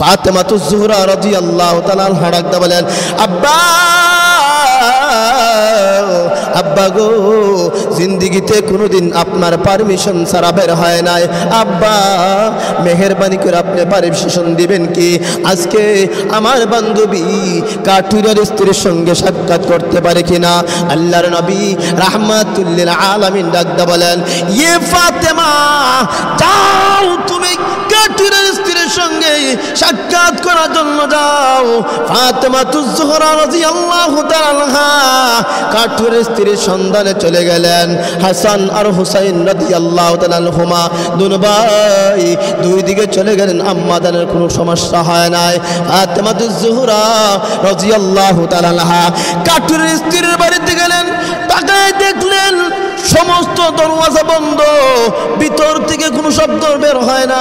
Fatematuz Zuhra রাদিয়াল্লাহু তাআলা আনহা ডাকতে বলেন, আব্বা আব্বা গো, জিন্দিগিতে কোনোদিন আপনার পারমিশন ছাড়া বের হয় নাই। আব্বা, মেহরবানি করে আপনি পারমিশন দিবেন কি? আজকে আমার বান্ধবী কাঠুরের স্ত্রীর সঙ্গে সাক্ষাৎ করতে পারে কিনা? আল্লাহর নবী রাহমাতুল্লিল আলামিন ডাকতে বলেন ইয়ে ফাতেমা তুমি কাঠুরের স্ত্রীর সঙ্গে সাক্ষাৎ করার জন্য যাও। ফাতেমা তুজোহরা রাদিয়াল্লাহু তাআলা কাঠুরের স্ত্রীর সন্ধানে চলে গেলেন। হাসান আর হুসাইন রাদিয়াল্লাহু তাআলা হুমা দুন ভাই দুই দিকে চলে গেলেন। আম্মাদানের কোনো সমস্যা হয় নাই। ফাতেমা তুজোহরা রাদিয়াল্লাহু তাআলা কাঠুরের স্ত্রীর বাড়িতে গেলেন। তাকায় দেখলেন সমস্ত দরওয়াজা বন্ধ। ভিতর থেকে কোনো শব্দ বের হয় না।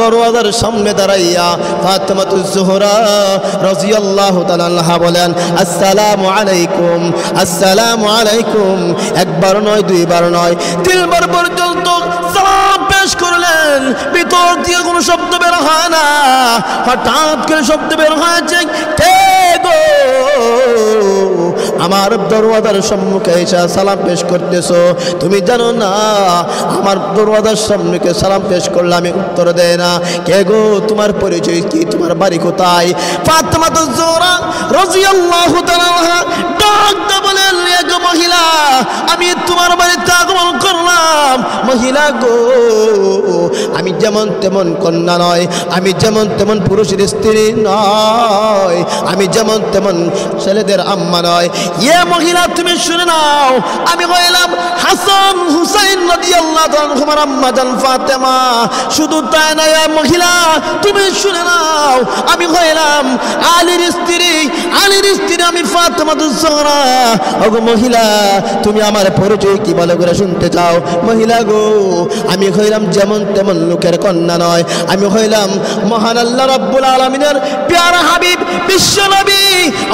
দরওয়াজার সামনে দাঁড়াইয়া ফাতেমাতুজ জোহরা রাদিয়াল্লাহু তাআলা বলেন, আসসালামু আলাইকুম আসসালামু আলাইকুম। একবার নয়, দুইবার নয়, তিনবার পর্যন্ত সালাম পেশ করলেন। ভিতর থেকে কোনো শব্দ বের হয় না। হঠাৎ করে শব্দ বের হয়েছে, কে গো? আমার দরওয়াজার সম্মুখে এসে সালাম পেশ করতেছো। তুমি জানো না, আমার দরওয়াজার সম্মুখে সালাম পেশ করলে আমি উত্তর দেয় না। কে গো, তোমার পরিচয় কি? তোমার বাড়ি কোথায়? ফাতেমা তো জোরা রাদিয়াল্লাহু তাআলা ডাক বলেন এক মহিলা, আমি তোমার বাড়িতে আগমন করলাম। মহিলা গো, আমি যেমন তেমন কন্যা নয়, আমি যেমন তেমন পুরুষের স্ত্রী নয়, আমি যেমন তেমন ছেলেদের আম্মা নয় ইয়ে মহিলা, তুমি শুনে নাও। আমি হইলাম হাসান হুসাইন রাদিয়াল্লাহু তাআলা তোমার আম্মা জান ফাতেমা। শুধু তাই না ইয়ে মহিলা, তুমি শুনে নাও। আমি হইলাম আলীর স্ত্রী। আলীর স্ত্রী আমি ফাতেমা জোহরা ওগো মহিলা, তুমি আমার পরিচয় কি বলে করে শুনতে চাও? মহিলা গো, আমি হইলাম যেমন তেমন লোকের কন্যা নয়। আমি হইলাম মহান আল্লাহ রাব্বুল আলামিনের প্যারা হাবিব, বিশ্ব নবী,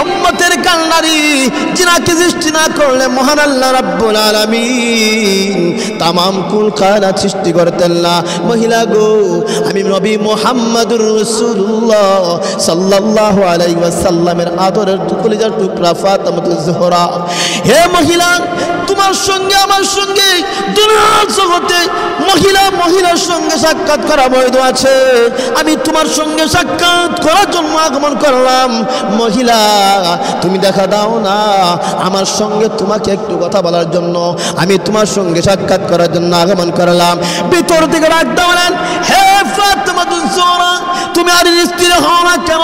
উম্মতের কান্নারি যিনাকে সৃষ্টি না করলে মহান আল্লাহ রাব্বুল আলামিন তামাম কুল সৃষ্টি করতেন না। মহিলা গো, আমি নবী রাসূলুল্লাহ সাল্লাল্লাহু আলাইহি ওয়াসাল্লামের আদরের কলিজার টুকরা জোহরা। হে মহিলা, তোমার সঙ্গে, আমার সঙ্গে, দুনিয়ার জগতে মহিলা, মহিলার সঙ্গে সাক্ষাৎ করা বৈধ আছে। আমি তোমার সঙ্গে সাক্ষাৎ করার জন্য আগমন করলাম। মহিলা, তুমি দেখা দাও না। আমার সঙ্গে তোমাকে একটু কথা বলার জন্য, আমি তোমার সঙ্গে সাক্ষাৎ করার জন্য আগমন করলাম। ভিতর থেকে রাখতে বলেন, হে তুমি আর স্ত্রী হও না কেন?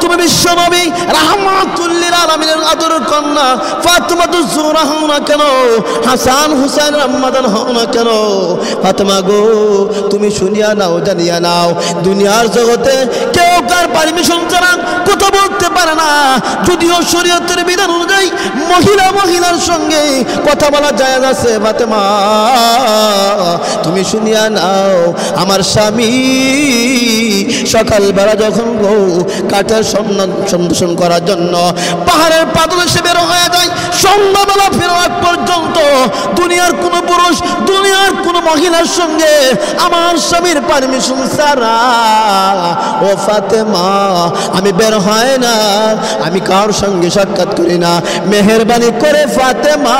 তুমি বিশ্বনবী, রাহমাতুল্লিল আলামিনের আদরের কন্যা ফাতেমাতুজ জোহরা হও না কেন? হাসান হুসাইন রহমাদান হও না কেন? ফাতেমা গো, তুমি শুনিয়া নাও, জানিয়া নাও, দুনিয়ার জগতে কেউ কার পারমিশন ছাড়া কথা বলতে পারে না। যদিও শরীয়তের বিধান অনুযায়ী মহিলা মহিলার সঙ্গে কথা বলা যায় আছে, ফাতেমা। তুমি শুনিয়া নাও, আমার স্বামী সকালবেলা যখন গো কাঠের সন্ধান করার জন্য পাহাড়ের পাদলে সে বের হয়ে যায়, সন্ধ্যাবেলা ফেরার পর্যন্ত দুনিয়ার কোন পুরুষ, দুনিয়ার কোন মহিলার সঙ্গে আমার স্বামীর পারমিশন সারা ও ফাতেমা, আমি বের হয় না, আমি কার সঙ্গে সাক্ষাৎ করি না। মেহরবানি করে ফাতেমা,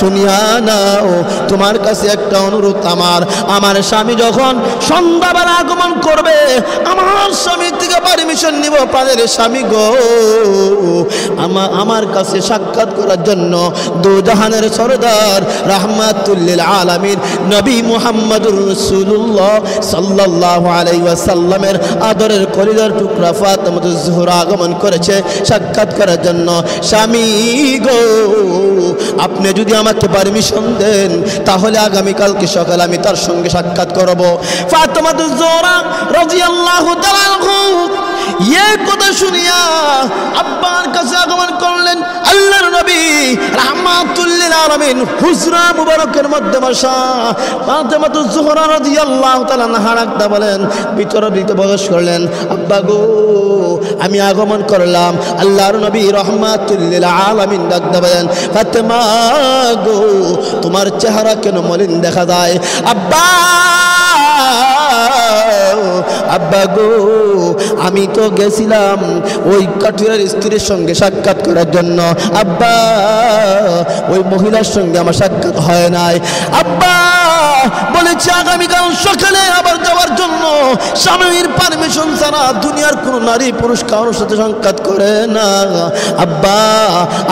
শুনিয়া নাও, তোমার কাছে একটা অনুরোধ আমার। আমার স্বামী যখন সন্ধ্যাবেলা আগমন করবে, আমার স্বামীর থেকে পারমিশন নিব প্রাণের স্বামী গো। আমার আমার কাছে সাক্ষাৎ করার জন্য দু জাহানের সরদার রাহমাতুল্লিল আলামিন নবী মুহাম্মদুর রাসূলুল্লাহ সাল্লাল্লাহু আলাইহি ওয়াসাল্লামের আদরের কলিজার টুকরা ফাতেমাতুজ জোহরা আগমন করেছে সাক্ষাৎ করার জন্য। স্বামী গো, আপনি যদি আমাকে পারমিশন দেন, তাহলে আগামী কালকে সকালে আমি তার সঙ্গে সাক্ষাৎ করব। ফাতেমাতুজ জোহরা রাদিয়াল্লাহু তাআলা এই কথা শুনিয়া আব্বার কাছে আগমন করলেন আল্লাহর নবী, রাহমাতুল্লিল আলামিন। হুজরা মুবারকের মধ্যে বসা। ফাতেমাতুজ জোহরা রাদিয়াল্লাহু তাআলা নাহা রাখতে বলেন করলেন, আব্বা গো, আমি আগমন করলাম। আল্লাহর নবী রহমাতুল্লিল আলামিন ডাকতে বলেন, ফাতেমা গো, তোমার চেহারা কেন মলিন দেখা যায়? আব্বা আব্বা গো, আমি তো গেছিলাম ওই কাঠুরার স্ত্রীর সঙ্গে সাক্ষাৎ করার জন্য। আব্বা, ওই মহিলার সঙ্গে আমার সাক্ষাৎ হয় নাই। আব্বা বলেছে আগামীকাল সকালে আবার যাওয়ার জন্য স্বামীর পারমিশন ছাড়া দুনিয়ার কোন নারী পুরুষ কারোর সাথে সাক্ষাৎ করে না। আব্বা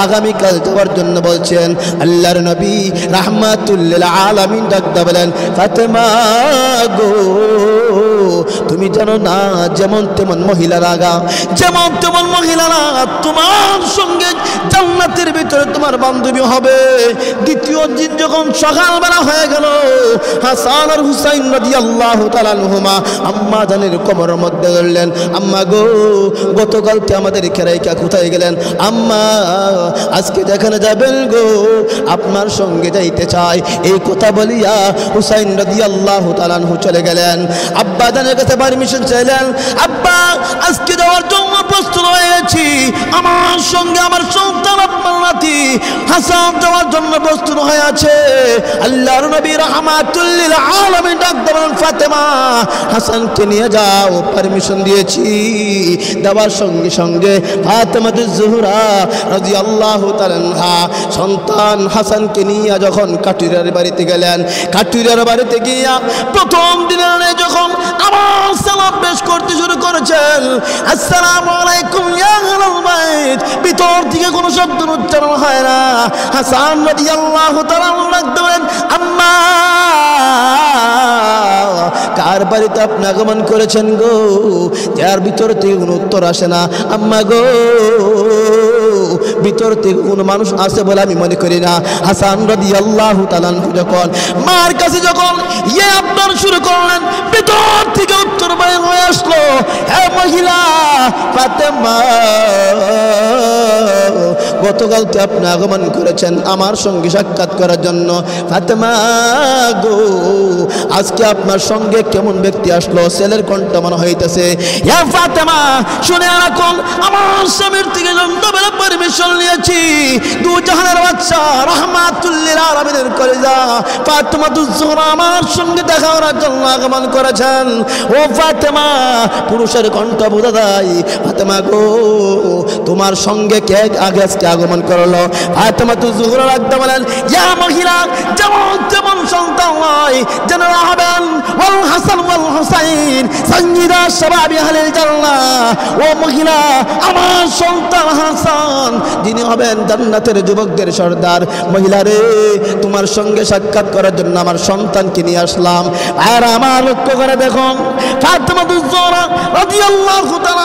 আগামীকাল যাওয়ার জন্য বলছেন, আল্লাহর নবী রাহমাতুল্লিল আলামিন ডাকতে বলেন, ফাতেমা গো, তুমি জানো না যেমন তেমন মহিলারা আগা যেমন তেমন মহিলারা তোমার সঙ্গে জান্নাতের ভিতরে তোমার বান্ধবী হবে। দ্বিতীয় দিন যখন সকালবেলা হয়ে গেল হাসান আর হুসাইন নদী আল্লাহ তালানহুমা আম্মা জানের কোমরের মধ্যে ধরলেন, আম্মা গো গতকালকে আমাদের খেরাইকা কোথায় গেলেন? আম্মা, আজকে যেখানে যাবেন গো, আপনার সঙ্গে যাইতে চাই। এই কথা বলিয়া হুসাইন নদী আল্লাহ তালানহু চলে গেলেন। আব্বা জানের কাছে পারমিশন চাইলেন, আব্বা, আজকে যাওয়ার জন্য প্রস্তুত হয়েছি। আমার সঙ্গে আমার সন্তান, আপনার নাতি হাসান যাওয়ার জন্য প্রস্তুত হয়ে আছে। আল্লাহর নবী রহমাতুল্লিল আলামিন ডাক দেবেন ফাতেমা হাসানকে নিয়ে যাও পারমিশন দিয়েছি। দেওয়ার সঙ্গে সঙ্গে ফাতেমাতুজ জুহরা রাদিয়াল্লাহু তাআলা সন্তান হাসানকে নিয়ে যখন কাটুরিয়ার বাড়িতে গেলেন কাটুরিয়ার বাড়িতে গিয়া প্রথম দিনের যখন আমার সালাম পেশ করতে শুরু করেছেন, আসসালামু আলাইকুম ভিতর থেকে কোনো শব্দ উচ্চারণ হয় না। হাসান রাদিয়াল্লাহু তাআলা বলেন আম্মা, কার বাড়িতে আপনি আগমন করেছেন গো? যার ভিতর থেকে কোনো উত্তর আসে না। আম্মা গো, ভিতর থেকে কোনো মানুষ আছে বলে আমি মনে করি না। হাসান রদি আল্লাহ যখন মার কাছে যখন ইয়ে আপনার শুরু করলেন, ভিতর থেকে উত্তর বাইর হয়ে আসলো হ্যাঁ মহিলা, ফাতেমা গতকাল তো আপনি আগমন করেছেন আমার সঙ্গে সাক্ষাৎ করার জন্য। ফাতেমা গো, আজকে আপনার সঙ্গে কেমন ব্যক্তি আসলো? ছেলের কণ্ঠ মনে হইতেছে শুনে রাখুন, আমার স্বামীর থেকে জন্মবেলা নিয়েছি। দু জাহানের বাচ্চা ফাতেমা আমার সঙ্গে দেখা করার জন্য আগমন করেছেন। ও ফাতেমা, পুরুষের কণ্ঠ বোঝা ফাতেমা গো, তোমার সঙ্গে কে আগে আজকে আগমন করল। ফাতেমা দুজোহরা রাখতে বলেন, ইয়া মহিলা, যেমন তেমন সন্তান নয়, যেন হবেন ওয়াল হাসান ওয়াল হুসাইন জান্নাহ। ও মহিলা, আমার সন্তান হাসান, যিনি হবেন জান্নাতের যুবকদের সর্দার। মহিলা রে, তোমার সঙ্গে সাক্ষাৎ করার জন্য আমার সন্তানকে নিয়ে আসলাম। আর আমার লক্ষ্য করে দেখুন ফাতেমাতুজ জোহরা রাদিয়াল্লাহু তাআলা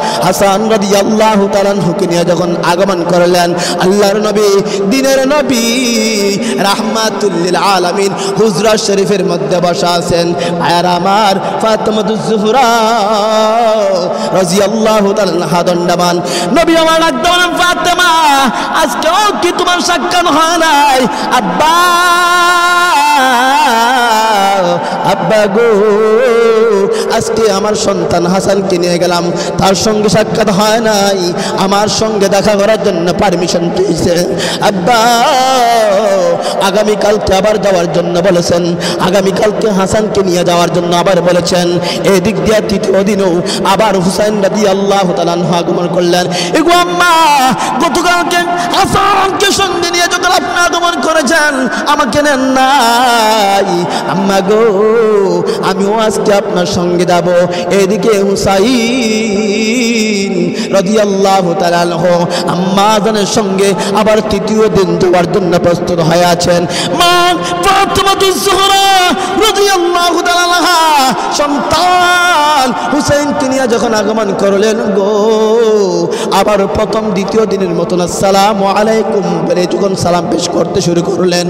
হাসান রাদিয়াল্লাহু তাআলা আনহুকে নিয়ে যখন আগমন করলেন, আল্লাহর নবী, দিনের নবী রাহমাতুল্লিল আলামিন হুজরা শরীফের মধ্যে বসা আছেন। আর আমার ফাতেমাতুজ জোহরা রাদিয়াল্লাহু তাআলা আনহা দণ্ডমান নবী আমার একদম ফাতেমা, আজকেও কি তোমার সাক্ষাৎ হয় নাই? আব্বা আব্বা গো। আজকে আমার সন্তান হাসানকে নিয়ে গেলাম। তার সঙ্গে সাক্ষাৎ হয় নাই। আমার সঙ্গে দেখা করার জন্য পারমিশন পেয়েছে। আব্বা, আগামীকালকে আবার যাওয়ার জন্য বলেছেন। আগামীকালকে হাসানকে নিয়ে যাওয়ার জন্য আবার বলেছেন। এই দিক দিয়ে তৃতীয় দিনও আবার হুসাইন রাদি আল্লাহ তালান আগমন করলেন। এগো আম্মা, গতকালকে হাসানকে সঙ্গে নিয়ে যখন আপনি আগমন করেছেন, আমাকে নেন নাই। আম্মা গো আমিও আজকে আপনার সঙ্গে যাব। এদিকে সঙ্গে আবার যখন আগমন করলেন গো, আবার প্রথম দ্বিতীয় দিনের মতন আসসালামু আলাইকুম বলে যখন সালাম পেশ করতে শুরু করলেন,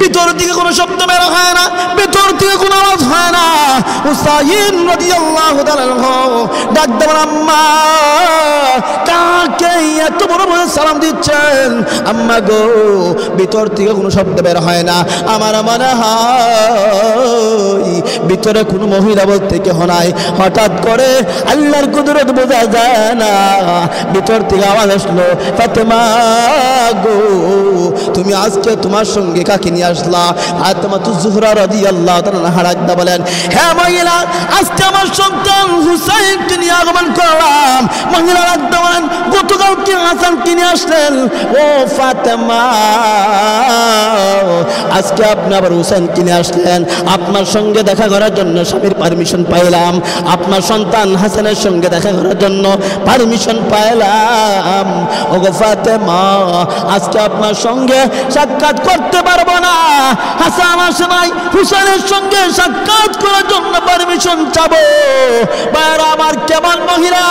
ভিতর থেকে কোনো শব্দ বের হয় না, ভিতর থেকে কোনো আওয়াজ হয় না। হুসাইন রাদিয়াল্লাহু তাআলা ডাক দেবেন আম্মা। কাকে এত বড় বড় সালাম দিচ্ছেন? আম্মা গো, ভিতর থেকে কোনো শব্দ বের হয় না। আমার মনে হয় ভিতরে কোনো মহিলা বলতে কেহ নাই। হঠাৎ করে আল্লাহর কুদরত বোঝা যায় না। ভিতর থেকে আওয়াজ আসলো, ফাতেমা গো, তুমি আজকে তোমার সঙ্গে কাকে নিয়ে আসলা? আর তোমার তো জুহরা রাদি আল্লাহ হারাকদা বলেন হ্যাঁ মহিলা, আজকে আমার সন্তান আগমন করলাম। গতকালকে হাসান কিনে আসলেন? ও ফাতেমা, আজকে আপনি আবার হুসাইন কিনে আসলেন। আপনার সঙ্গে দেখা করার জন্য স্বামীর পারমিশন পাইলাম। আপনার সন্তান হাসানের সঙ্গে দেখা করার জন্য পারমিশন পাইলাম। ও গো ফাতেমা, আজকে আপনার সঙ্গে সাক্ষাৎ করতে পারব না। হাসান আসে নাই হুসাইনের সঙ্গে সাক্ষাৎ করার জন্য পারমিশন চাবো। আমার কেমন মহিলা?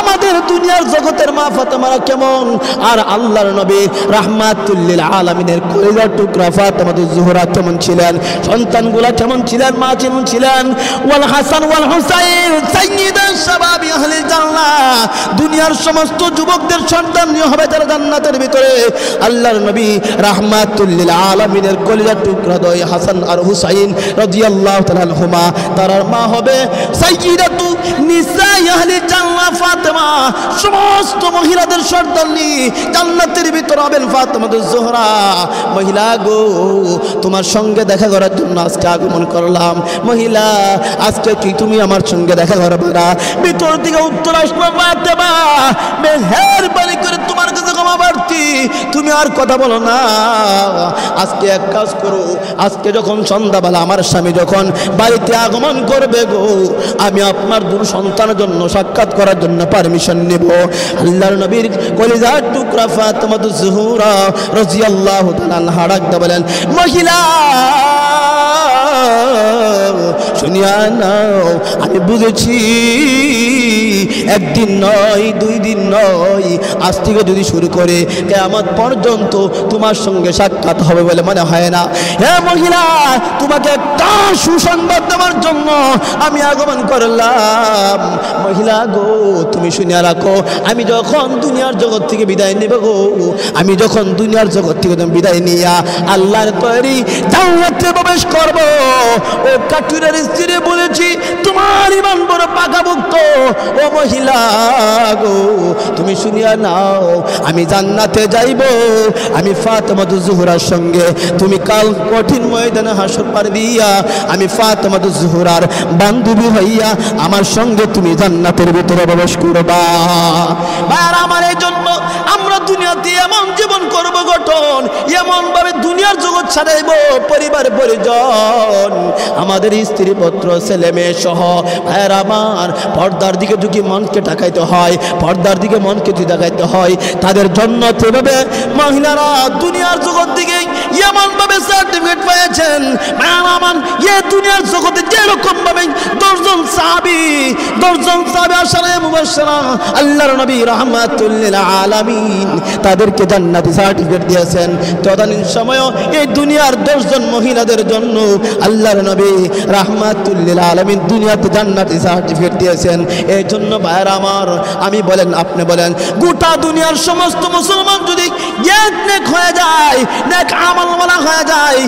আমাদের দুনিয়ার জগতের কেমন? আর আল্লাহর নবী রাহমাতুল্লিল আলামিনের কলিজার টুকরা জোহরা কেমন ছিলেন? সন্তানগুলা কেমন ছিলেন? মা কেমন ছিলেন? ওয়াল হাসান ওয়াল হুসাইন জান্নাহ। দুনিয়ার সমস্ত যুবকদের সন্তান হবে যারা জান্নাতের ভিতরে। আল্লাহর নবী রাহমাতুল্লিল আলামিনের কলিজার টুকরা দয় হাসান আর হুসাইন রাদিয়াল্লাহু তাআলা আনহুমা তার মা হবে সমস্ত মহিলাদের জান্নাতের ভিতর হবেন জোহরা। মহিলা গো, তোমার সঙ্গে দেখা করার জন্য আজকে আগমন করলাম। মহিলা, আজকে কি তুমি আমার সঙ্গে দেখা করবে ভিতর থেকে উত্তর আসলো, ফাতেমা, মেহেরবানি করে তোমার কাছে ক্ষমা প্রার্থী। তুমি আর কথা বলো না। আজকে এক কাজ করো, আজকে যখন সন্ধ্যাবেলা আমার স্বামী যখন বাড়িতে আগমন করবে গো। আমি আপনার দু সন্তানের জন্য সাক্ষাৎ করার জন্য পারমিশন নেব। আল্লাহর নবীর কলিজার টুকরা ফাতেমাতুজ জুহুরা রাদিয়াল্লাহু তাআলা হাড়াক বলেন, মহিলা, শুনিয়া নাও, আমি বুঝেছি একদিন নয়, দুই দিন নয়। আজ থেকে যদি শুরু করে কেমন পর্যন্ত তোমার সঙ্গে সাক্ষাৎ হবে বলে মনে হয় না। হ্যাঁ মহিলা, তোমাকে একটা সুসংবাদ দেওয়ার জন্য আমি আগমন করলাম। মহিলা গো, তুমি শুনিয়া রাখো, আমি যখন দুনিয়ার জগৎ থেকে বিদায় নেব গো, আমি যখন দুনিয়ার জগৎ থেকে তুমি বিদায় নিয়া আল্লাহর তৈরি জান্নাতে প্রবেশ করব। ও কাঠুরের স্ত্রী বলেছি, তোমার ইমান বড় পাকাভুক্ত ও মহিলা গো, তুমি শুনিয়া নাও, আমি জান্নাতে যাইব। আমি ফাতমাদু জুহরার সঙ্গে, তুমি কাল কঠিন ময়দানে হাসর পার দিয়া, আমি ফাতমাদু জুহরার বান্ধবী হইয়া, আমার সঙ্গে তুমি জান্নাতের ভিতরে প্রবেশ করবা। আমার এই জন্য আমরা দুনিয়াতে এমন জীবন করব গঠন এমন ভাবে দুনিয়ার জগৎ ছাড়াইব, পরিবার, পরিজন, আমাদের স্ত্রী, পত্র, ছেলে, মেয়ে সহ, ভাইয়ের আমার, পর্দার দিকে যদি মনকে টাকাইতে হয়, পর্দার দিকে মনকে যদি দেখাইতে হয়, তাদের জন্য যেভাবে মহিলারা দুনিয়ার জগৎ দিকে এমন ভাবে সার্টিফিকেট পেয়েছেন আমার এ দুনিয়ার জগতে যেরকম ভাবে দশজন সাহাবি দশজন সাহাবি আসারে মুবাশশারা আল্লাহর নবী রাহমাতুল্লিল আলামিন তাদেরকে জান্নাতি সার্টিফিকেট দিয়েছেন। তদানীন সময়ও এই দুনিয়ার দশজন মহিলাদের জন্য আল্লাহর নবী রাহমাতুল্লিল আলামিন দুনিয়াতে জান্নাতি সার্টিফিকেট দিয়েছেন। এই জন্য ভাইয়ের আমার, আমি বলেন, আপনি বলেন, গোটা দুনিয়ার সমস্ত মুসলমান যদি হয়ে যায় আমল বলা হয়ে যায়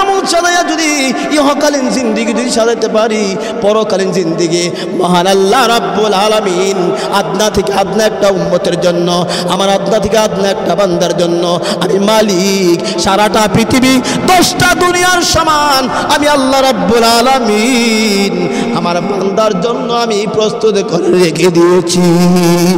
আমল সাজাইয়া যদি ইহকালীন জিন্দিগি যদি সাজাইতে পারি, পরকালীন জিন্দিগি, মহান আল্লাহ রাব্বুল আলামিন আদনা থেকে আদনা একটা উম্মতের জন্য আমার আধ্যাত্মিক থেকে একটা বান্দার জন্য। আমি মালিক, সারাটা পৃথিবী, দশটা দুনিয়ার সমান। আমি আল্লাহ রাব্বুল আলামিন। আমার বান্দার জন্য আমি প্রস্তুত করে রেখে দিয়েছি।